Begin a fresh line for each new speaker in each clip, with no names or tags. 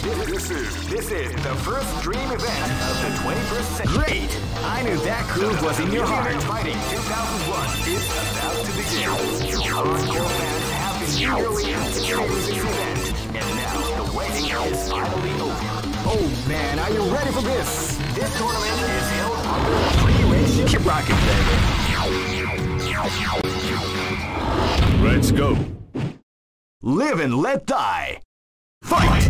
This is this is the first dream event of the 21st century. Great! I knew that groove was in your heart. Fighting 2001 is about to begin. Hardcore fans have been eagerly anticipating this event, and now the waiting is finally over. Oh man, are you ready for this? This tournament is held under a pre-ratio. Keep rocking, baby.
Let's go.
Live and let die. Fight.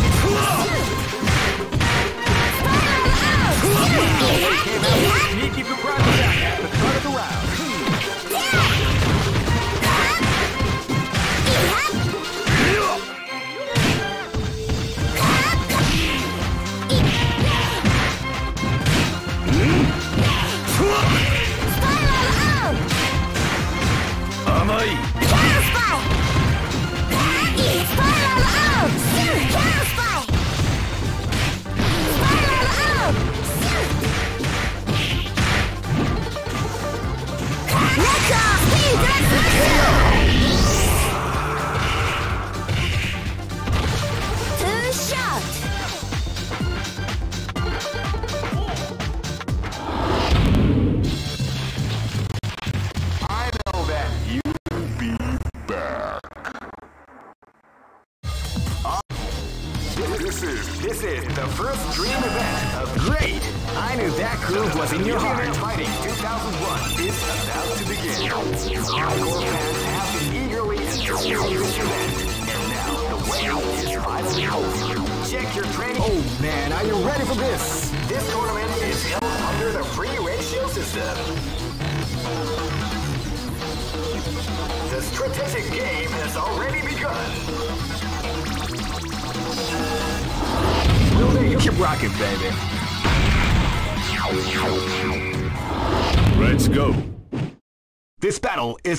keep Sneaky surprise attack.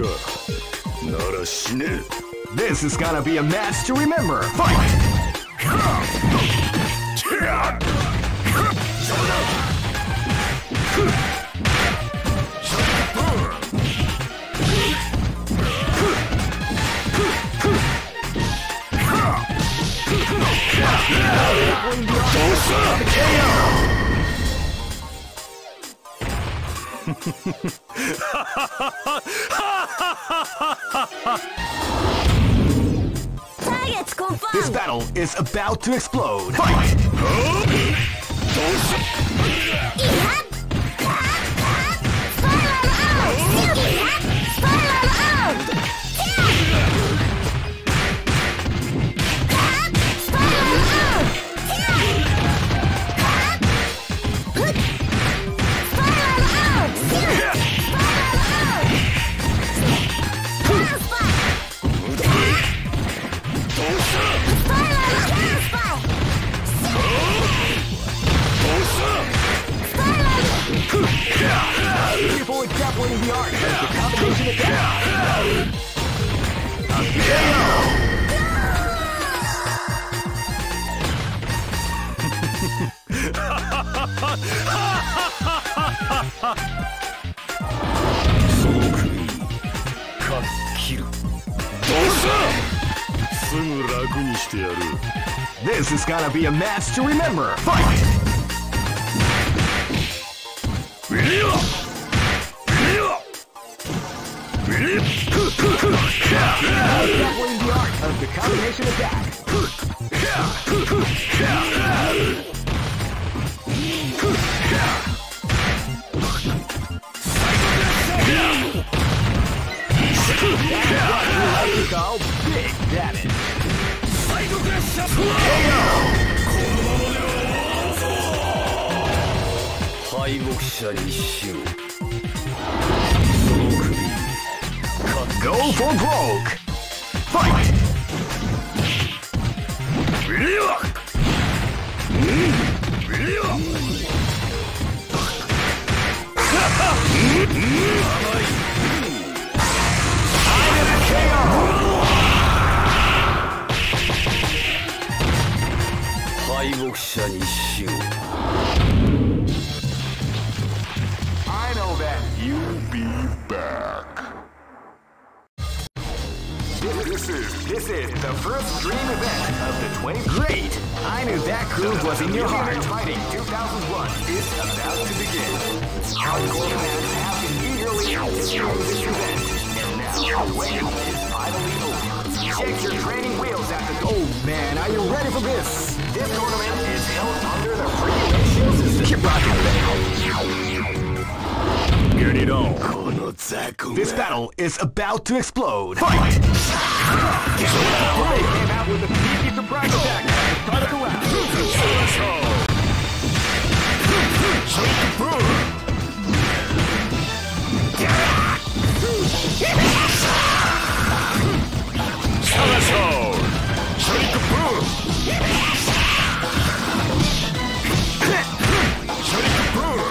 かなら死ね
This is gonna be a match to remember. Fight!
タ
Battle is about to explode. Fight!
イ
敗北者にしろ
I know that.
You'll be back
This is this is the first dream event of the 20. Great! I knew that groove was in your heart. Fighting 2001 is about to begin. Hardcore fans have been eagerly anticipating this event, and now the wait is finally over. Check your training wheels at the. Oh man, are you ready for this? This tournament is held under the free Keep
it.
This battle is about to explode. Fight! Fight. Came out with a surprise attack
ー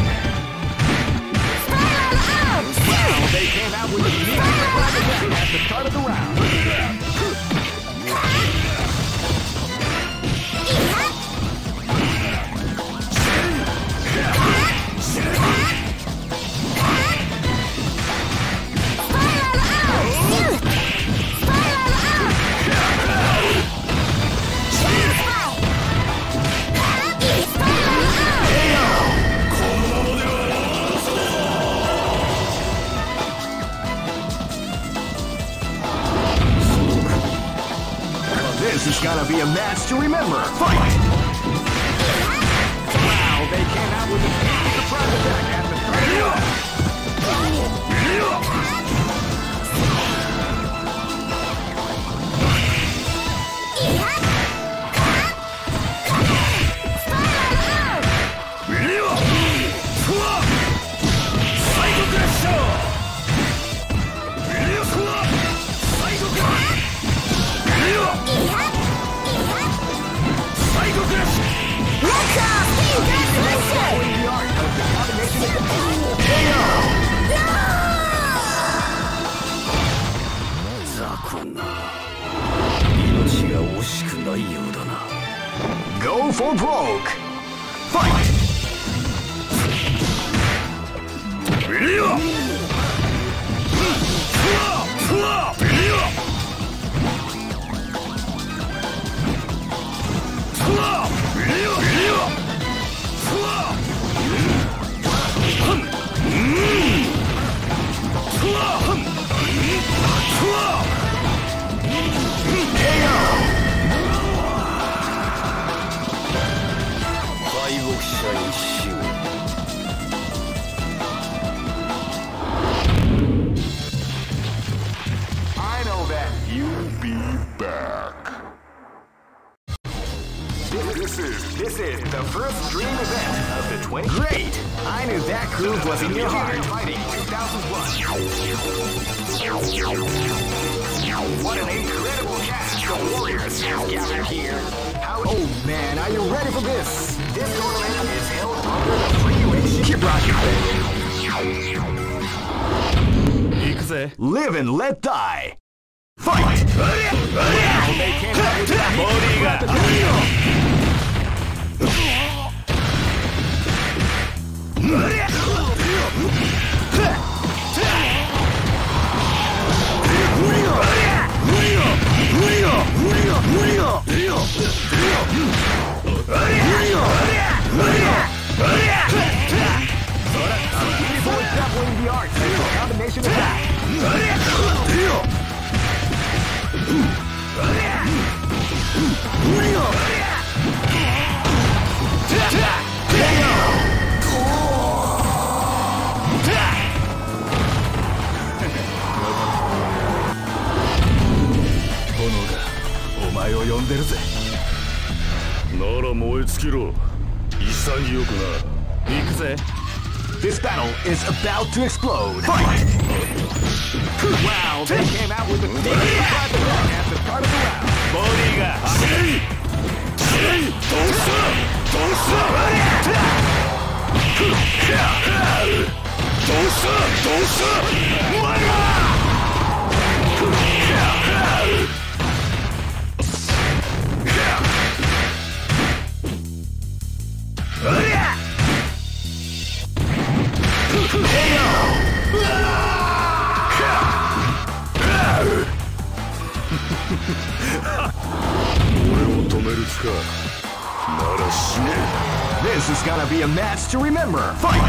Surprise attack at the start of the round. is about to explode. Fight! Wow, they came out with a big at the start of the round.
Body.
Shin! Shin! Donsu! Donsu! Donsu! Donsu! to remember. Fight!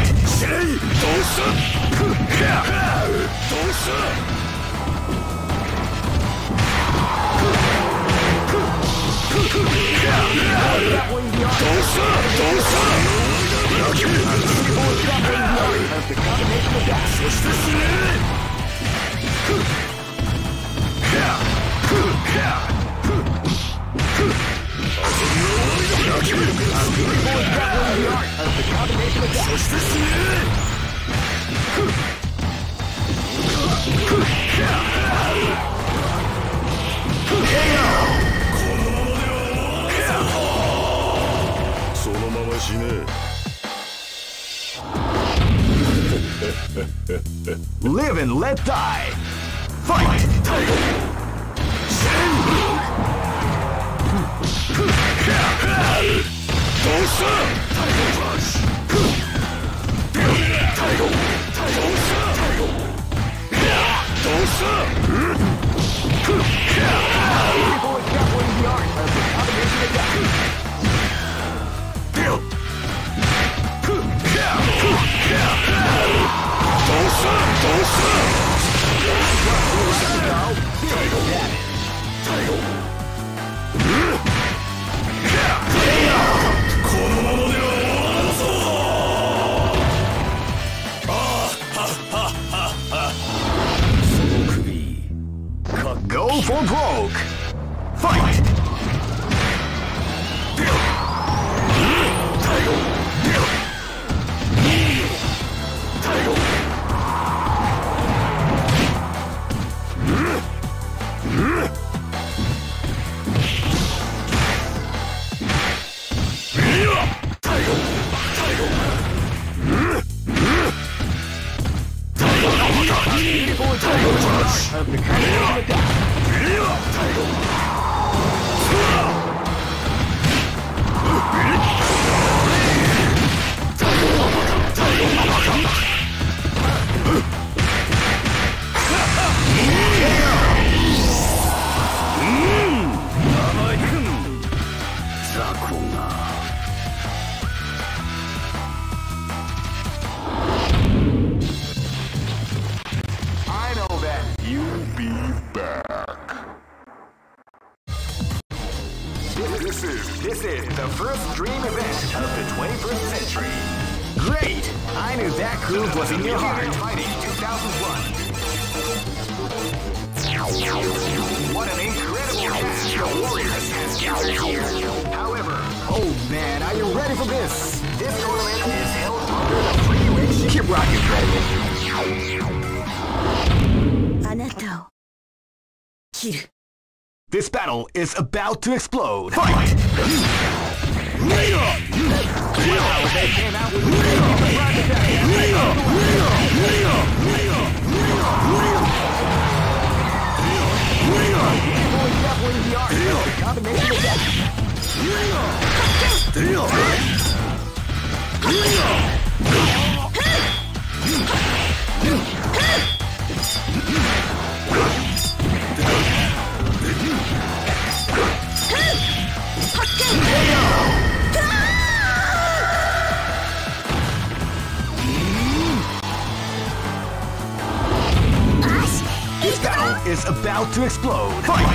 Title! for broke. About to explode. Fight! This about to explode. Fight!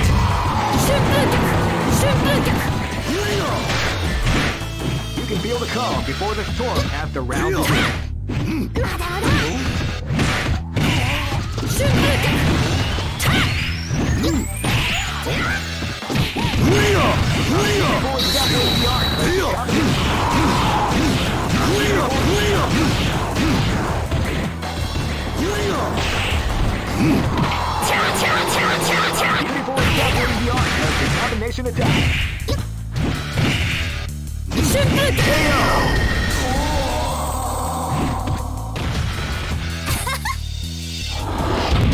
You can feel the calm before the storm after round three.
Clear! Clear! Clear!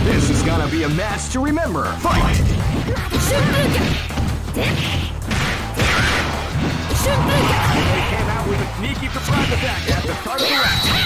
This is gonna be a match to remember. Fight! They came out with a sneaky surprise attack at the start of the round.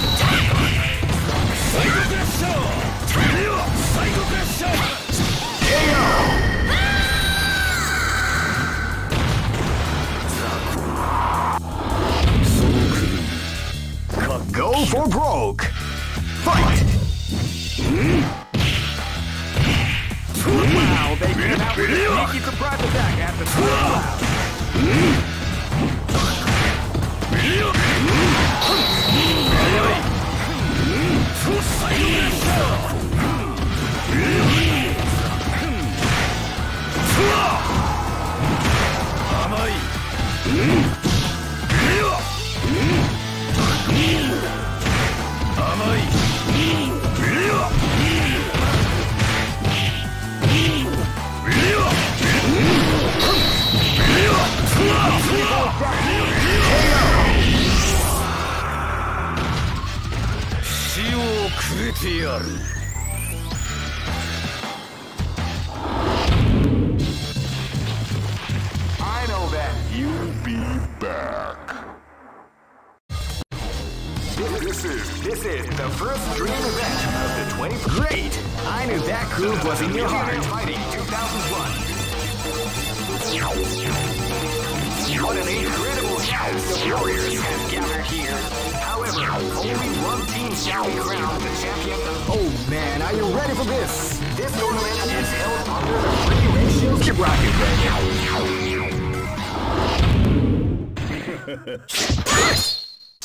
Go for broke! Fight! Wow, they came out with a sneaky surprise attack at the start of the I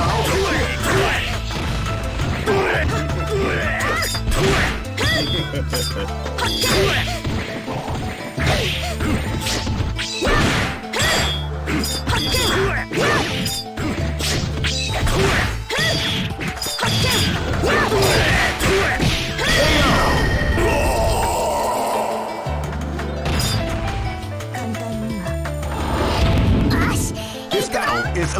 Do!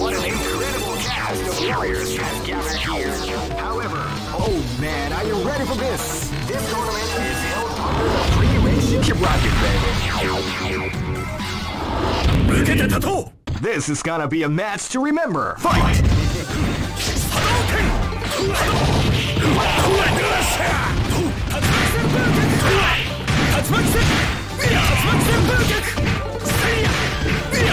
What an incredible cast of warriors has gathered here. However, oh man, are you ready for this? This tournament is held under the pre-race. Get rocking, baby. This is gonna be a match to remember. Fight! Fight.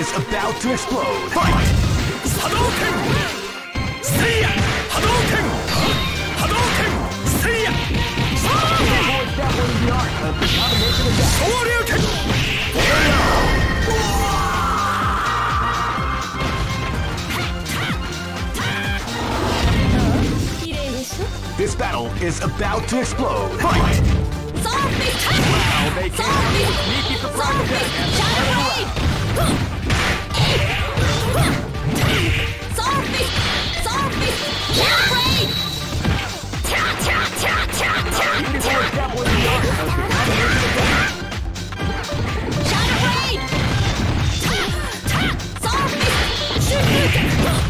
is about to explode. Fight! Avoid the art of the combination attack. This battle is about to explode. Fight! Wow, they came out with a sneaky surprise attack at the
Shoot!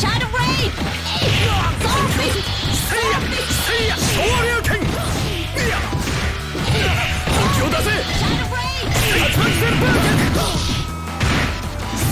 Shadow Blade! Shadow Blade!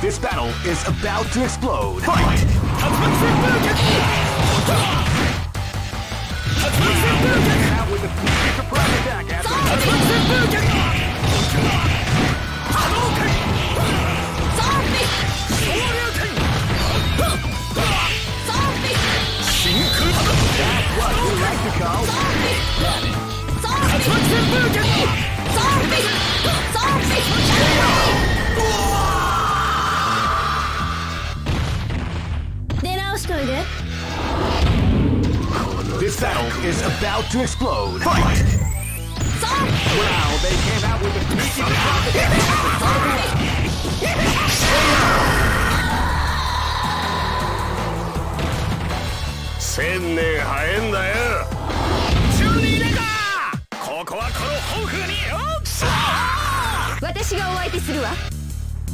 This battle is about to explode. Fight! Now with a surprise attack
Zombie! Zombie! Zombie! Zombie! Zombie! Zombie! Zombie! Zombie! Zombie! Zombie! Zombie! Zombie!
This battle is about to explode. Fight! Wow, they came out with
a freaking.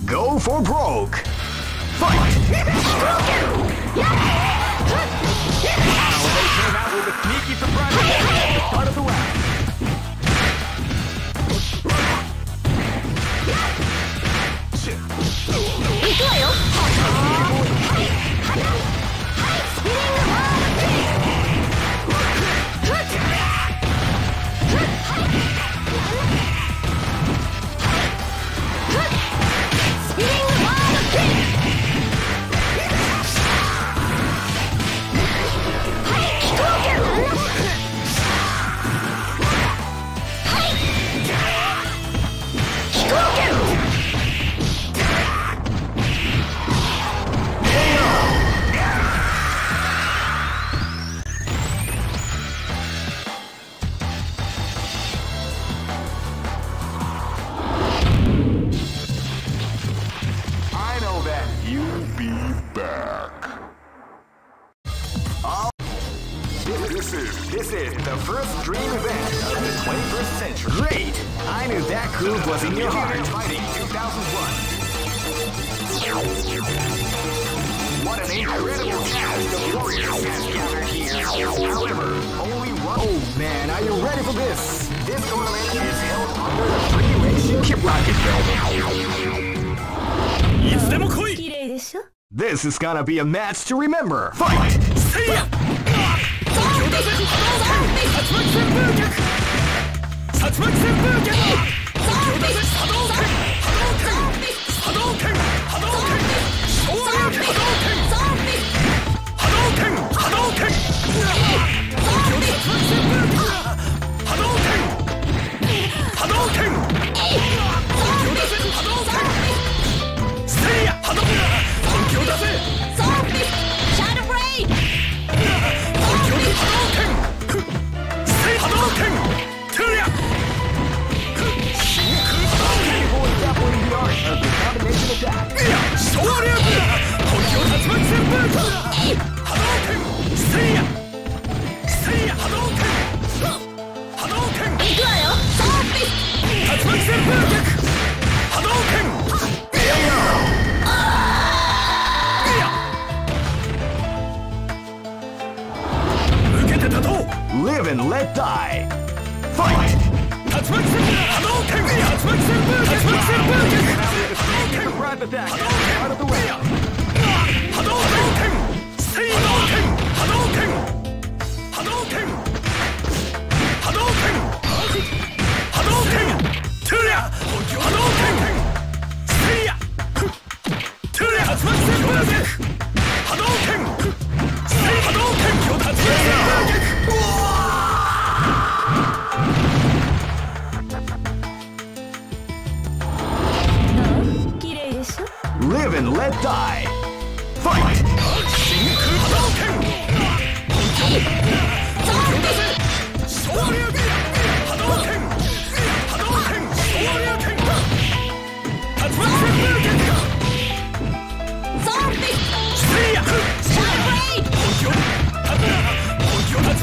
Go for broke! Fight!
Broken! Yeah! Sneaky surprise. Out of the way.
This is gonna be a match to remember. Fight!
See ya!
Live and let die! Fight!
竜巻旋風波動拳竜巻旋風波動拳波動拳波動拳
水道
Live and let die. Fight!
真空波動拳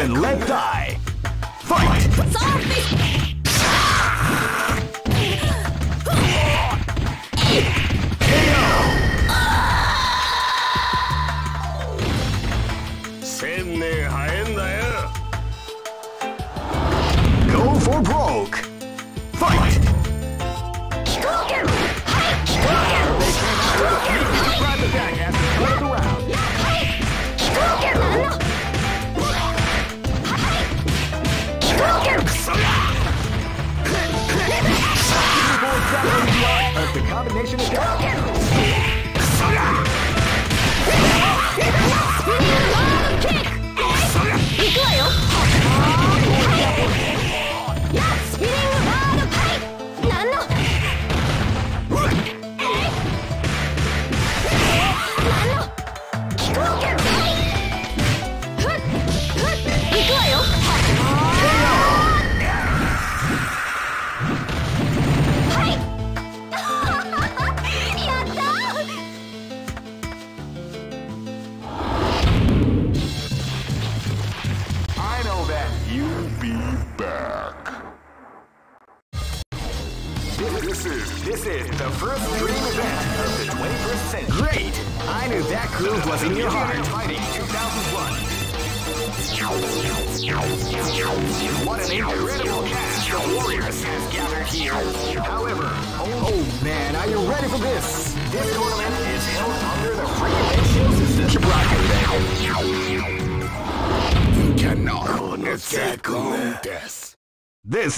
and let die.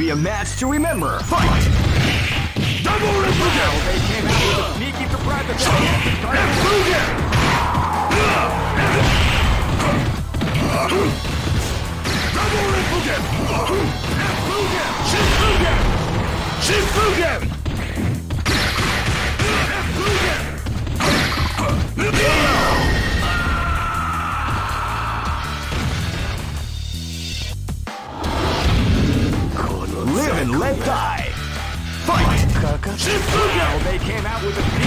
Be a match to remember. Fight!
Double Repugate!
They came out with a sneaky surprise attack.
Shifugen!
They came out with a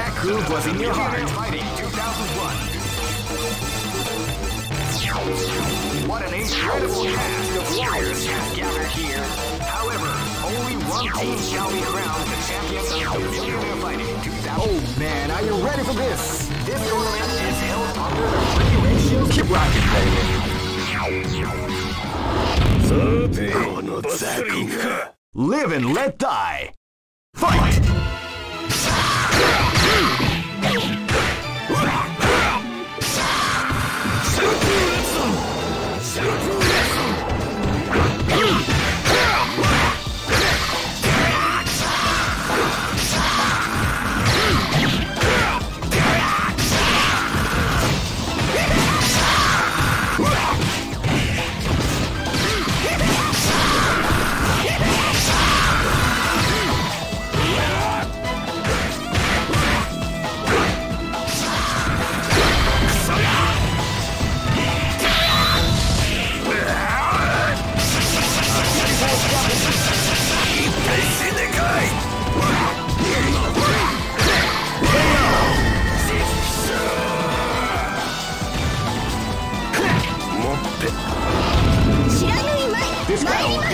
That groove was in your heart. Fighting 2001. What an incredible cast of warriors has gathered here. However, only one team shall be crowned the champions of Millionaire Fighting 2000. Oh man, are you ready for this? This tournament is held under the free. Keep rocking, baby. Live and let die. Fight.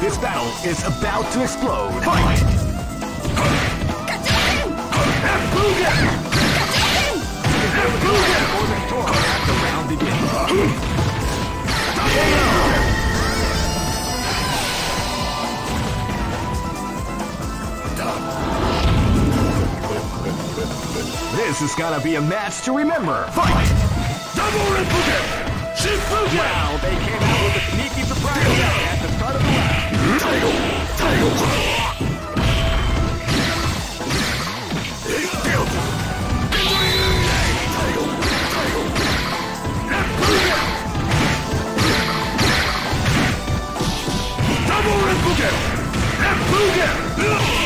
This battle is about to explode. Fight! The round begins. This is gonna be a match to remember. Fight!
Double Replicate! Shifugen!
Wow, they came out with a sneaky surprise at the start of the round.
Title! Title! Double Replicate! Replicate!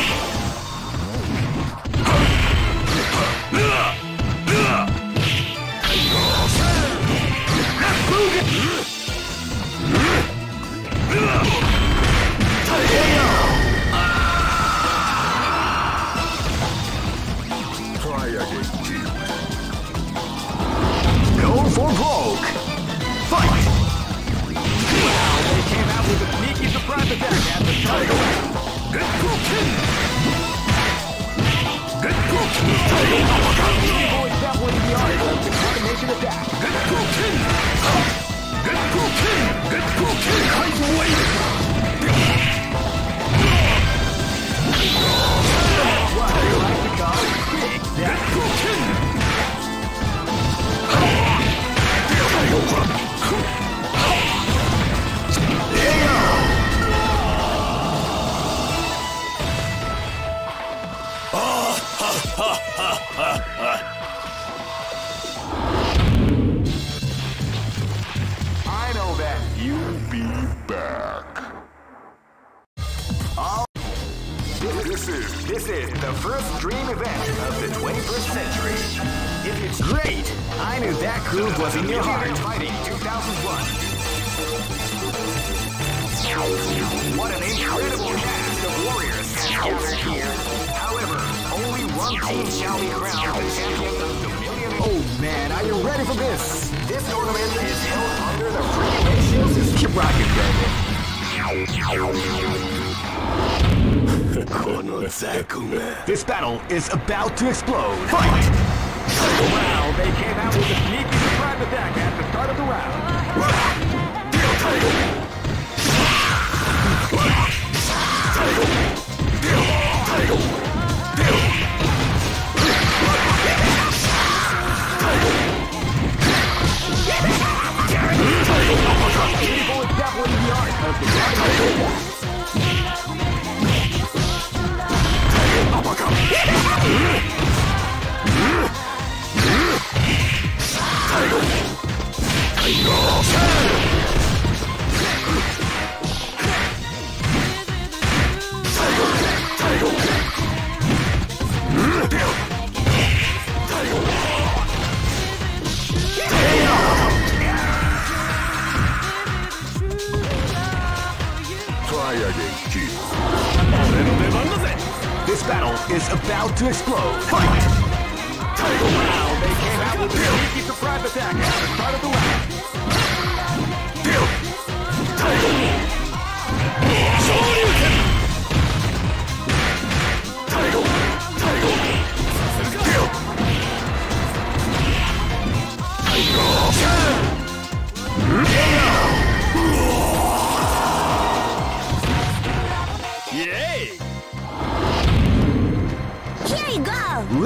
This battle is about to explode. Fight! Wow, they came out with a sneaky surprise attack at the start of the round. Evil the This battle is about to explode. Fight! Wow, they came out with a sneaky surprise attack at the start of the round.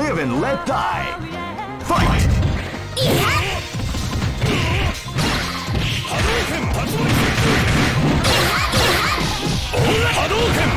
live and let die. Fight!
Hadouken!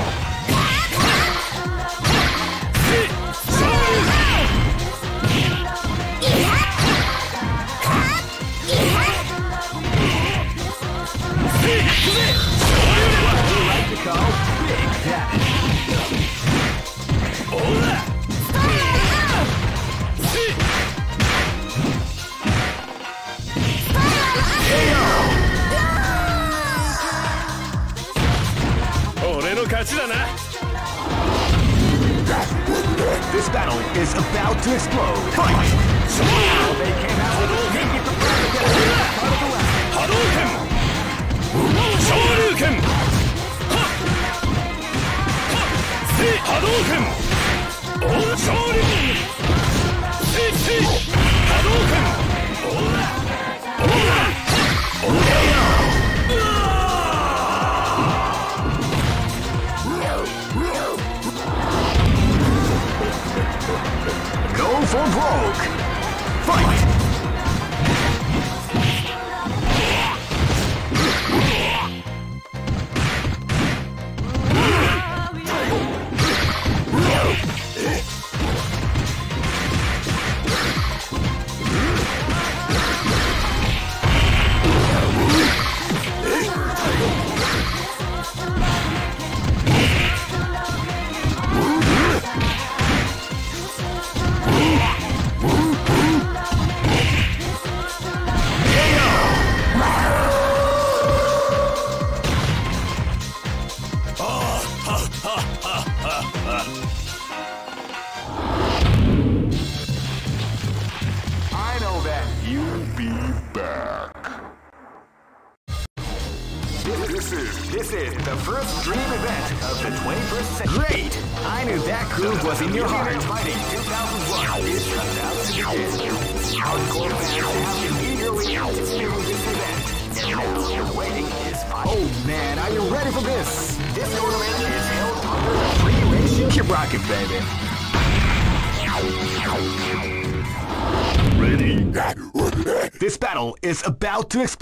to explain.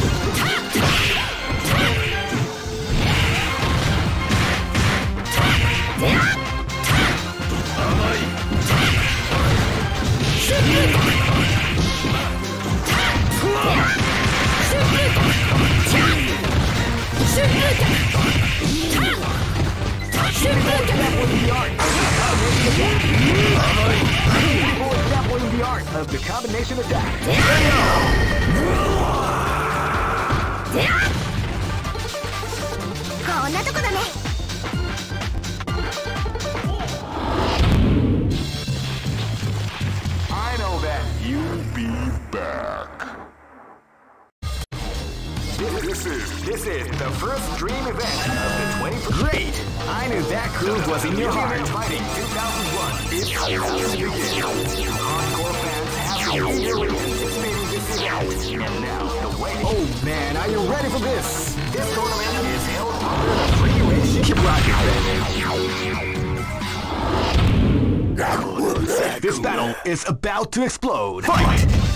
こんなとこだね。
First dream event of the 20th. Great! I knew that groove was in your heart. Fighting 2001 is about to begin. Hardcore fans have been eagerly anticipating this event, and now the wait. Oh man, are you ready for this? This tournament is held under the free. Keep rocking, baby. This battle is about to explode. Fight! They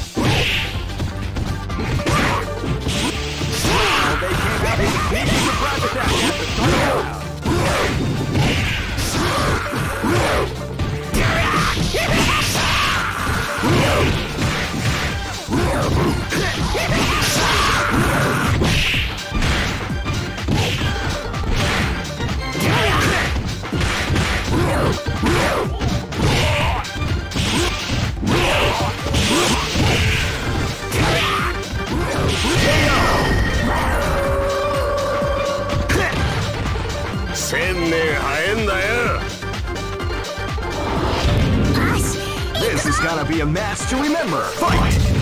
gonna be a match to remember. Fight!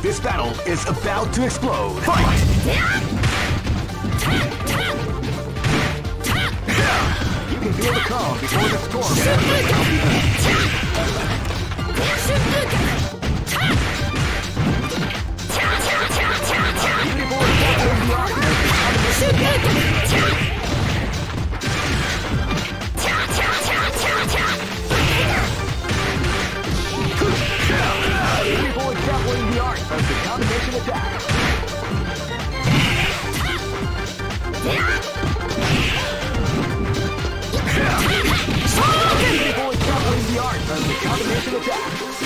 This battle is about to explode. Fight! You can feel the calm before the storm. The combination attack. The art combination attack.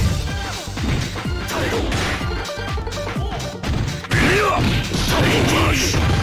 I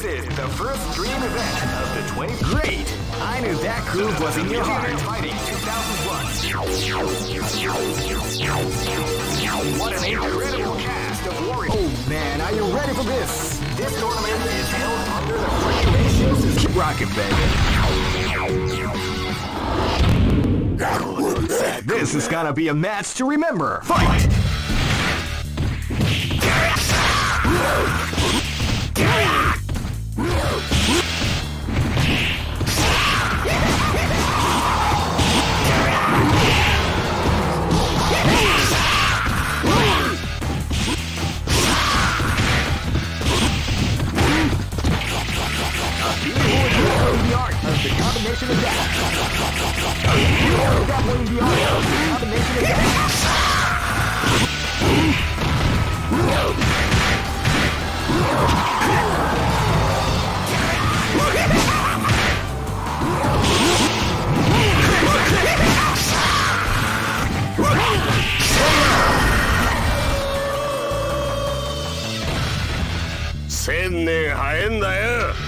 this is the first dream event of the 20. Great! I knew that groove was in your heart. Fighting 2001. What an incredible cast of warriors! Oh man, are you ready for this? This tournament is held under the system. Keep rocking, baby. This is gonna be a match to remember. Fight! Beautiful Abomination of death. Death behind. Abomination of death.
千年早えんだよ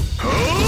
Shoot!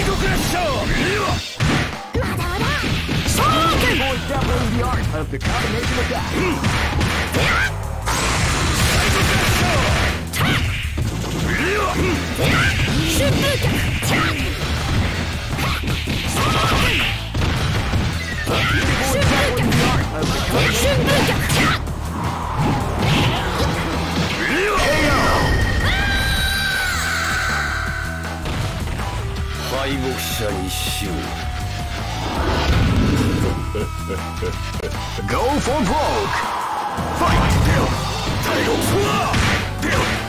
風
サイドクラッシャー
脚まだまだ総拳
Boys definitely the art of the combination attack.
春風脚チャ総拳春風脚
Of the
春
敗北者に死を
Go for broke. Fight!
太陽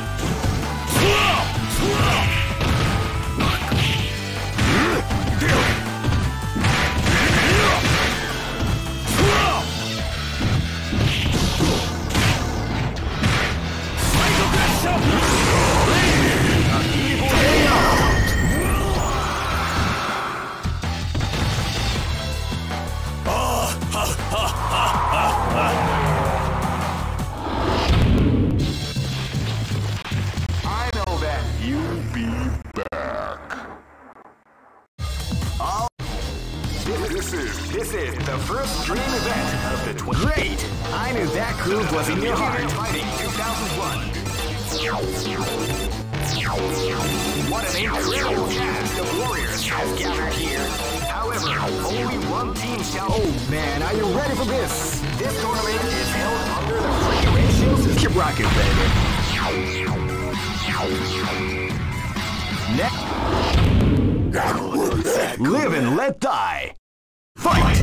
this is this is the first dream event of the 20. Great! I knew that groove was in your heart. Fighting 2001. What an incredible cast of warriors has gathered here. However, only one team shall. Oh man, are you ready for this? This tournament is held under the free ratio. Keep rocking, baby. Next. Live and let die. Fight!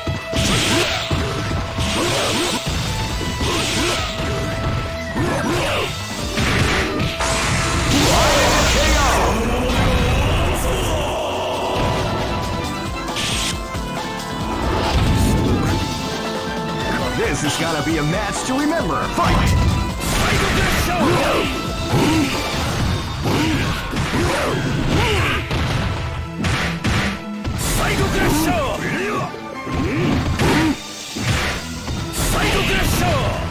This has gotta be a match to remember. Fight!
Psycho Show! Psycho
Show! Psycho Show!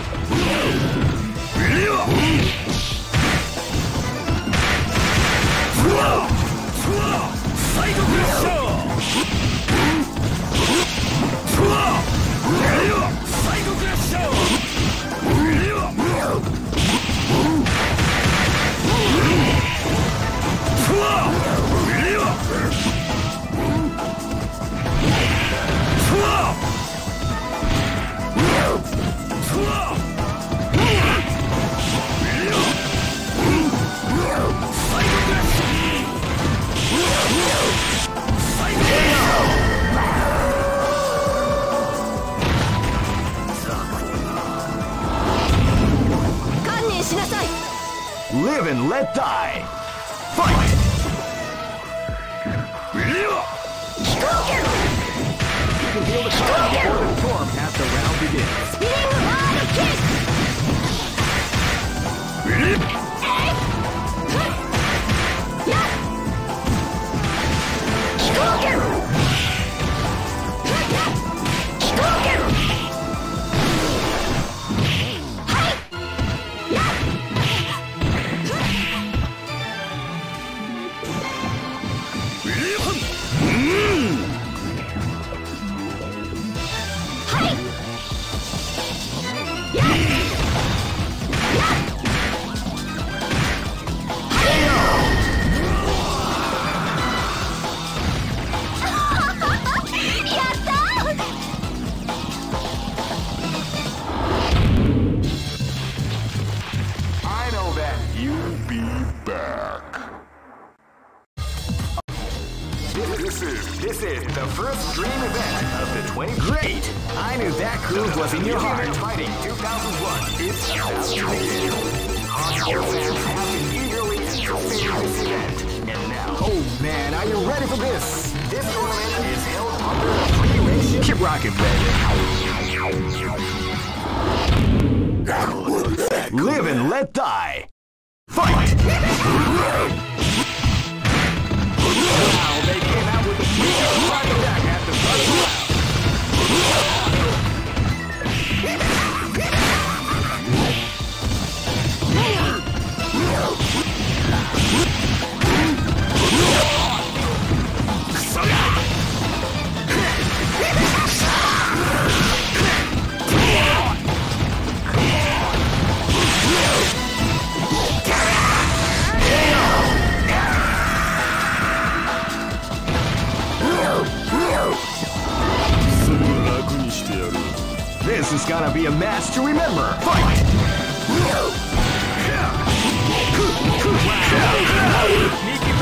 gonna be a match to remember. Fight!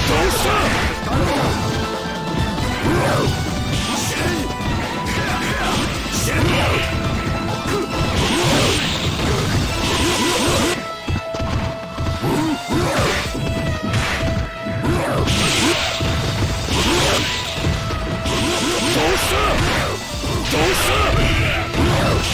Don't stop! Don't stop!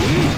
Ooh.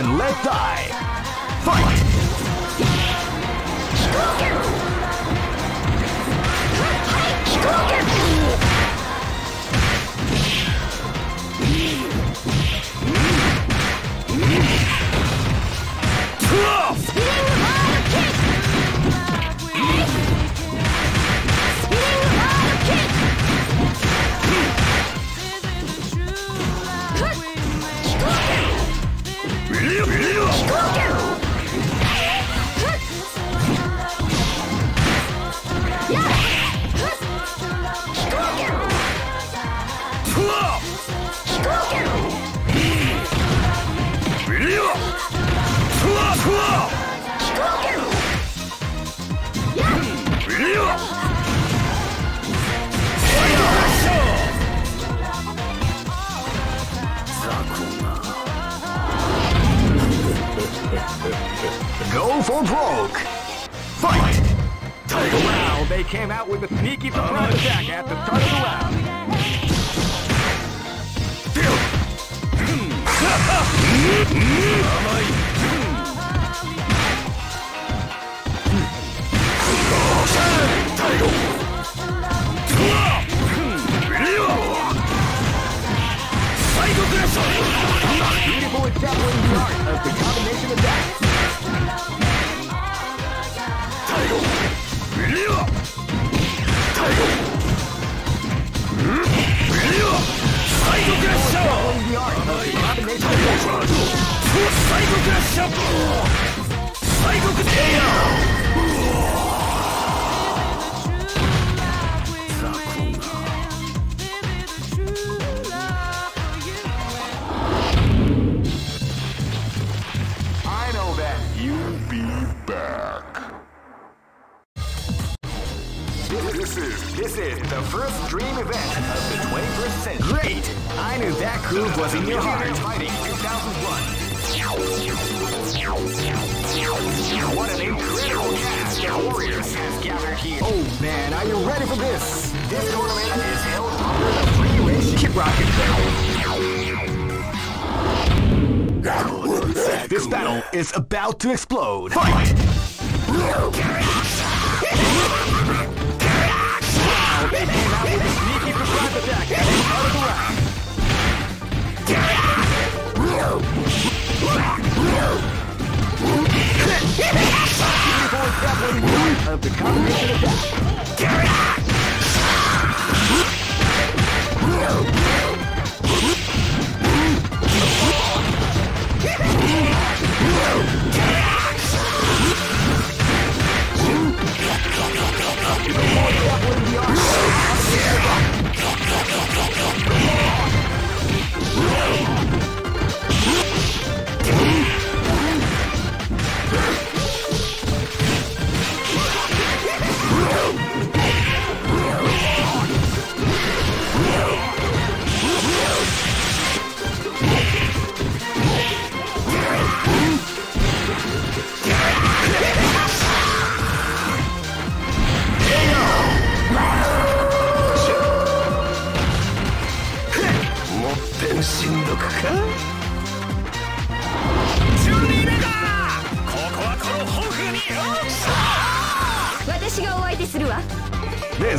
And let die.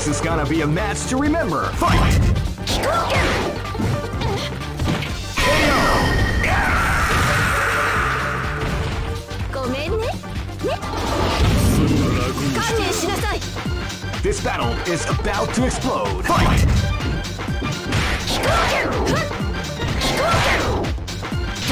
This is gonna be a match to remember. Fight! This battle is about to explode. Fight!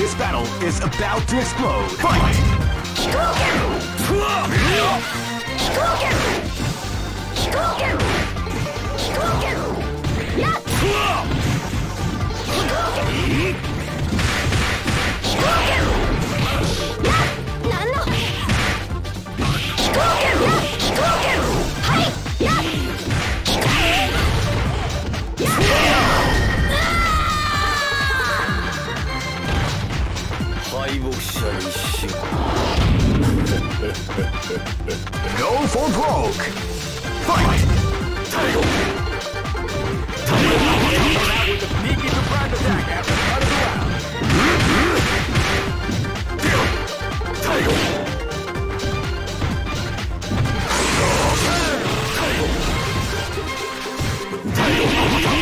This battle is about to explode. Fight!
Kikouken! Kikouken! Kikouken! Kikouken! Yep! Kikouken! Kikouken! Yep! Nano! Kikouken! Yep! Kikouken
敗北者に死
Go for broke. Fight! With the sneaky surprise attack at the start of the round.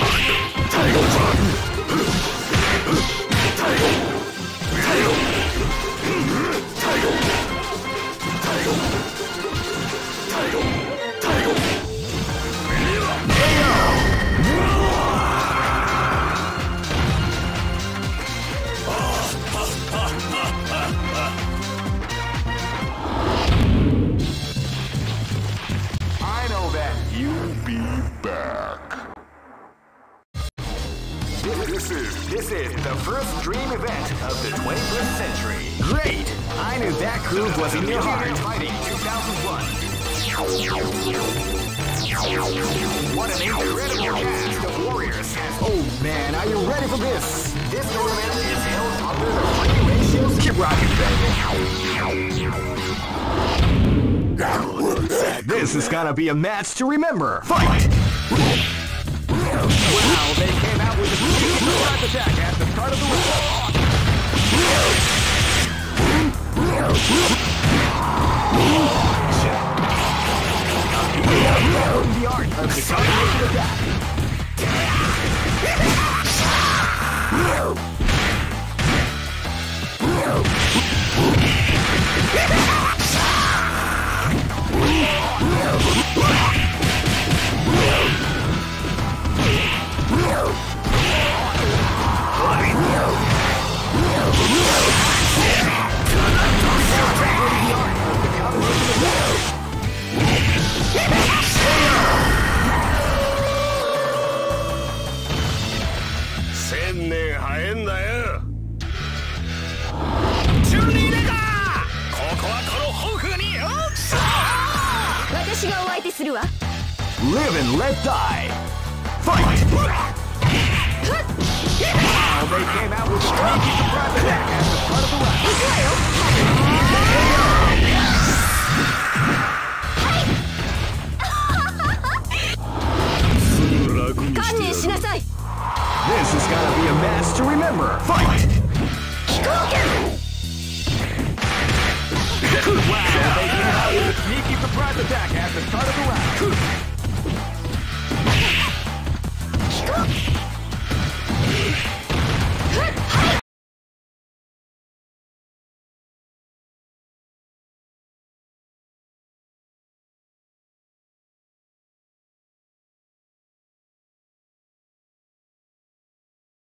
I First dream event of the 21st century. Great! I knew that groove was in your heart. Fighting 2001. What an incredible cast of warriors! Oh man, are you ready for this? This tournament is held under the ratios. Keep rocking, baby. This is gonna be a match to remember. Fight! Wow, they with a surprise attack at the start of the round. The art of the combination attack.
千年早えんだよチュニーレだここはこのホフによ
私がお相手するわ
Live and let die. Fight! Surprise attack at the start of the round. This has got to be a mess to remember. Fight! wow, sneaky surprise attack at the start of the round.